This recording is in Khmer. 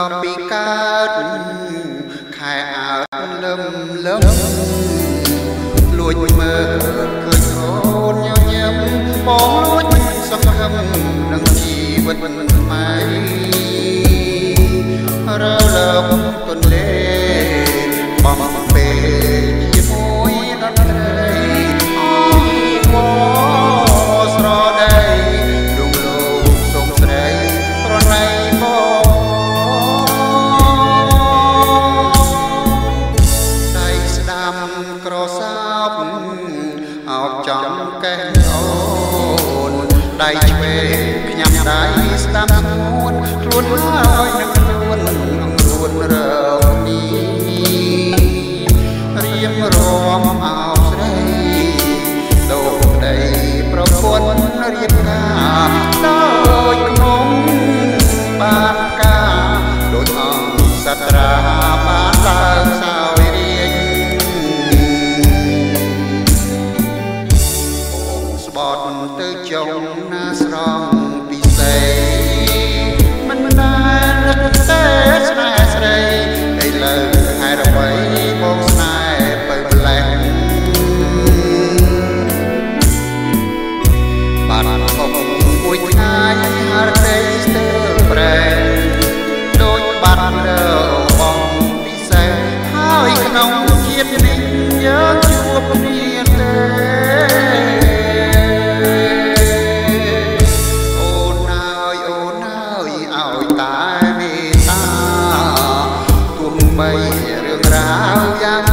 ដំពីកើតខែអើតលឹមលឹមលួចមើលឃើញអូនញញឹមបងលួចសង្ឃឹមនឹងជីវិតមិនថ្មី អោបចំកេះអូនដៃឆ្វេងខ្ញុំដៃស្ដាំស្ងួនខ្លួនហើយនឹងខ្លួនរួនរោ ទៅចុងណាស្រង់ពិសេសមិនដែលនឹកទេស្នេហ៍ស្រីឥឡូវហេតុអ្វីបងស្នេហ៍បើម្លេះបានខំមួយថ្ងៃហារតីស្ទើរប្រែដូចបាត់រើបងពិសេសហើយក្នុងជាតិនេះយើងជួបគ្នា មីរឿងរ៉ាវយ៉ាង